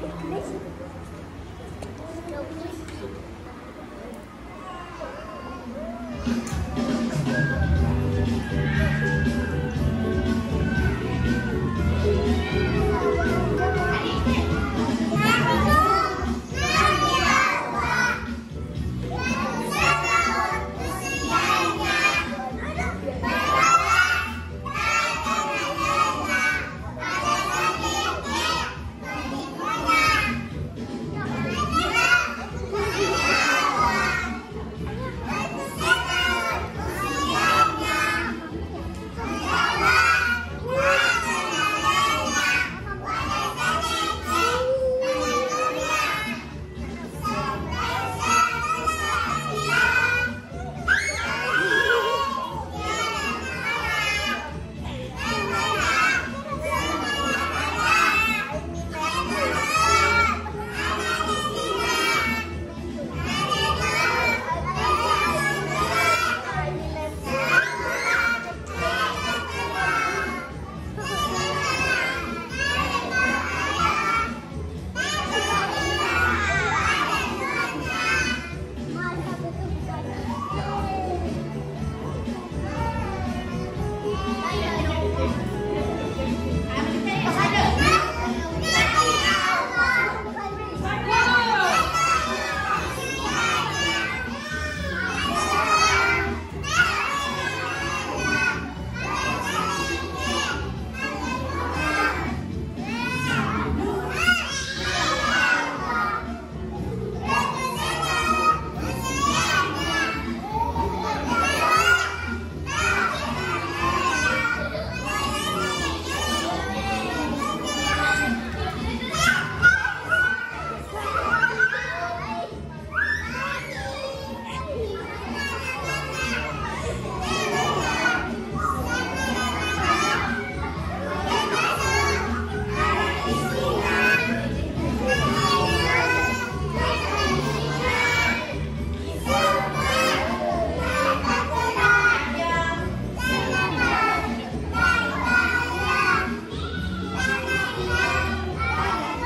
¿Ves?